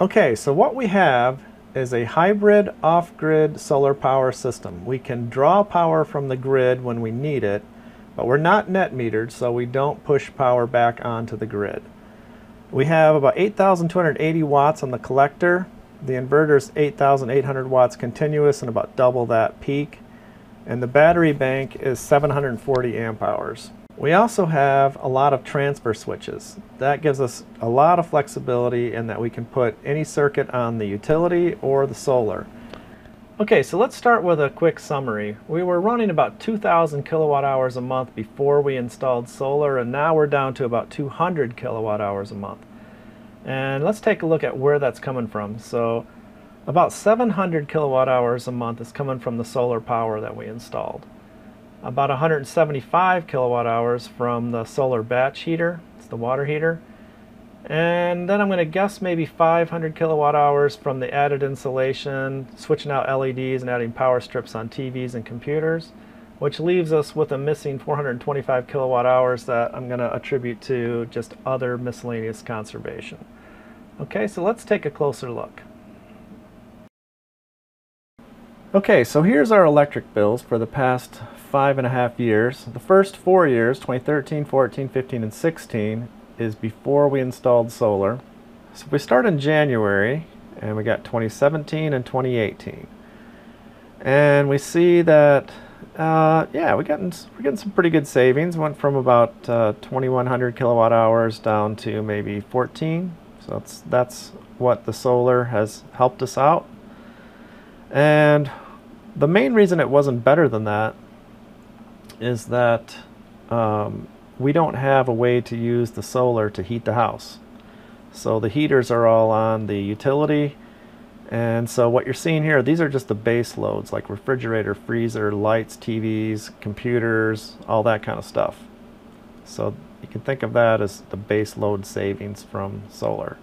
Okay, so what we have is a hybrid off-grid solar power system. We can draw power from the grid when we need it, but we're not net metered, so we don't push power back onto the grid. We have about 8,280 watts on the collector. The inverter is 8,800 watts continuous and about double that peak. And the battery bank is 740 amp hours. We also have a lot of transfer switches. That gives us a lot of flexibility in that we can put any circuit on the utility or the solar. Okay, so let's start with a quick summary. We were running about 2,000 kilowatt hours a month before we installed solar, and now we're down to about 200 kilowatt hours a month. And let's take a look at where that's coming from. So about 700 kilowatt hours a month is coming from the solar power that we installed about 175 kilowatt hours from the solar batch heater, it's the water heater. And then I'm going to guess maybe 500 kilowatt hours from the added insulation, switching out LEDs and adding power strips on TVs and computers, which leaves us with a missing 425 kilowatt hours that I'm going to attribute to just other miscellaneous conservation. Okay, so let's take a closer look. Okay, so here's our electric bills for the past five and a half years. The first four years, 2013, 14, 15, and 16, is before we installed solar. So we start in January, and we got 2017 and 2018. And we see that, uh, yeah, we getting, we're getting some pretty good savings. Went from about uh, 2100 kilowatt hours down to maybe 14. So that's, that's what the solar has helped us out. And the main reason it wasn't better than that is that um, we don't have a way to use the solar to heat the house. So the heaters are all on the utility. And so what you're seeing here, these are just the base loads like refrigerator, freezer, lights, TVs, computers, all that kind of stuff. So you can think of that as the base load savings from solar.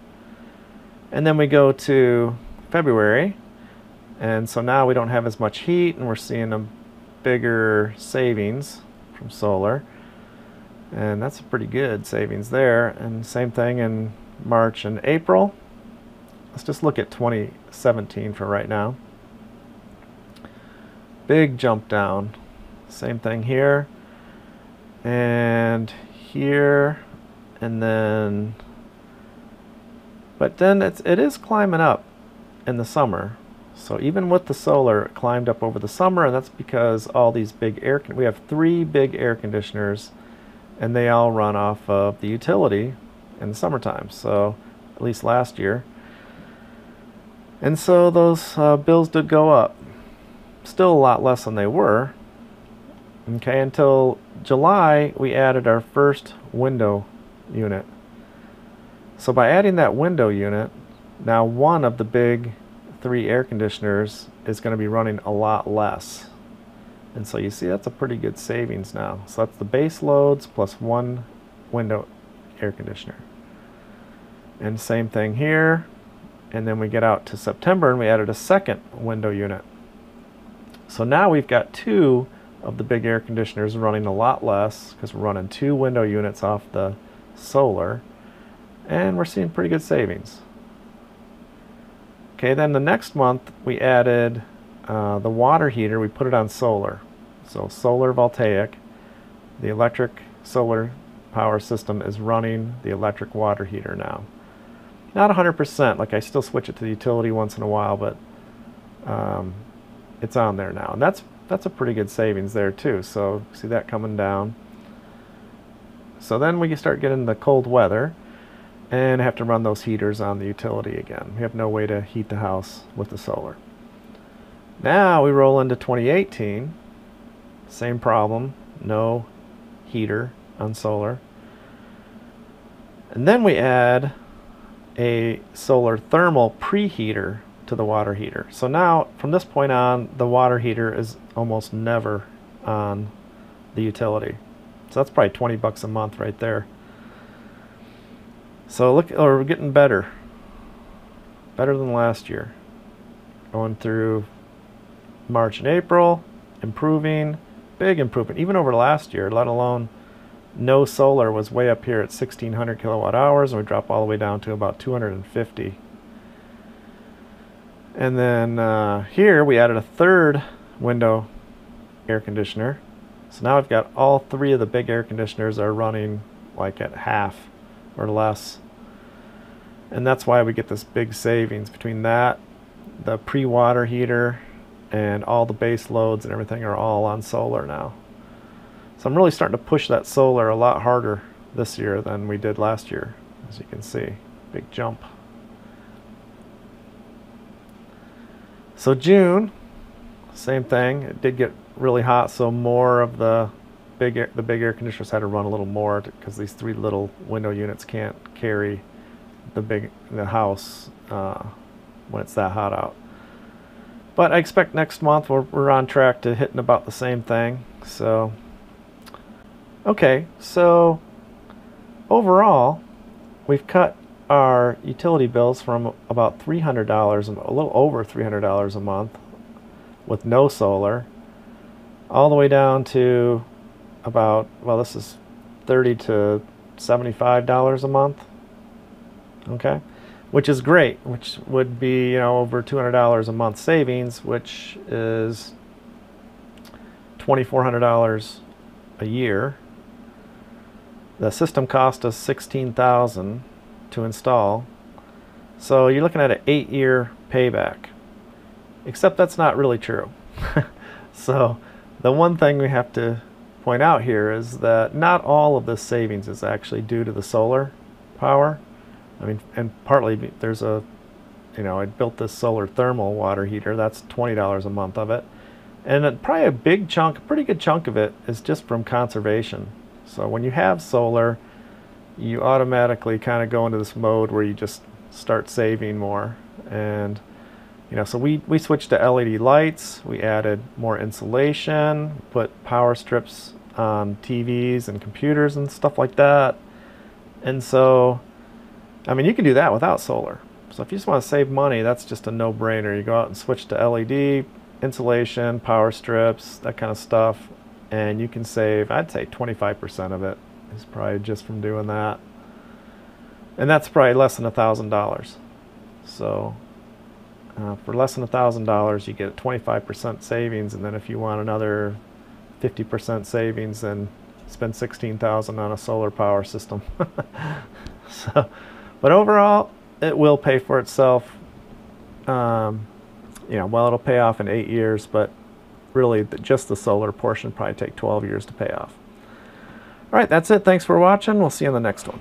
And then we go to February. And so now we don't have as much heat and we're seeing a bigger savings from solar. And that's a pretty good savings there. And same thing in March and April. Let's just look at 2017 for right now. Big jump down. Same thing here. And here. And then... But then it's, it is climbing up in the summer. So even with the solar, it climbed up over the summer, and that's because all these big air, we have three big air conditioners, and they all run off of the utility in the summertime, so at least last year. And so those uh, bills did go up. Still a lot less than they were. Okay, until July, we added our first window unit. So by adding that window unit, now one of the big three air conditioners is going to be running a lot less. And so you see that's a pretty good savings now. So that's the base loads plus one window air conditioner. And same thing here. And then we get out to September and we added a second window unit. So now we've got two of the big air conditioners running a lot less because we're running two window units off the solar. And we're seeing pretty good savings. Okay, then the next month we added uh, the water heater, we put it on solar. So solar voltaic, the electric solar power system is running the electric water heater now. Not 100%, like I still switch it to the utility once in a while, but um, it's on there now. And that's, that's a pretty good savings there too. So see that coming down. So then we start getting the cold weather and have to run those heaters on the utility again. We have no way to heat the house with the solar. Now we roll into 2018, same problem, no heater on solar. And then we add a solar thermal preheater to the water heater. So now from this point on the water heater is almost never on the utility. So that's probably 20 bucks a month right there. So look, oh, we're getting better. Better than last year. Going through March and April, improving, big improvement, even over last year, let alone no solar was way up here at 1600 kilowatt hours, and we drop all the way down to about 250. And then uh, here we added a third window air conditioner. So now I've got all three of the big air conditioners are running like at half or less. And that's why we get this big savings between that, the pre-water heater, and all the base loads and everything are all on solar now. So I'm really starting to push that solar a lot harder this year than we did last year, as you can see. Big jump. So June, same thing. It did get really hot, so more of the big air, the big air conditioners had to run a little more because these three little window units can't carry the big the house uh, when it's that hot out. But I expect next month we're, we're on track to hitting about the same thing. So, okay, so overall, we've cut our utility bills from about $300, a little over $300 a month with no solar, all the way down to about, well, this is 30 to $75 a month. Okay? Which is great, which would be, you know, over $200 a month savings, which is $2,400 a year. The system cost us 16000 to install. So you're looking at an eight year payback. Except that's not really true. so the one thing we have to point out here is that not all of this savings is actually due to the solar power. I mean, and partly there's a, you know, I built this solar thermal water heater. That's $20 a month of it. And probably a big chunk, a pretty good chunk of it is just from conservation. So when you have solar, you automatically kind of go into this mode where you just start saving more. And, you know, so we, we switched to LED lights, we added more insulation, put power strips on TVs and computers and stuff like that. And so, I mean, you can do that without solar. So if you just want to save money, that's just a no-brainer. You go out and switch to LED, insulation, power strips, that kind of stuff, and you can save, I'd say 25% of it is probably just from doing that. And that's probably less than a thousand dollars. So uh, for less than a thousand dollars, you get 25% savings, and then if you want another 50% savings, and spend 16,000 on a solar power system. so, but overall, it will pay for itself. Um, you know, well, it'll pay off in eight years, but really the, just the solar portion probably take 12 years to pay off. All right, that's it. Thanks for watching. We'll see you in the next one.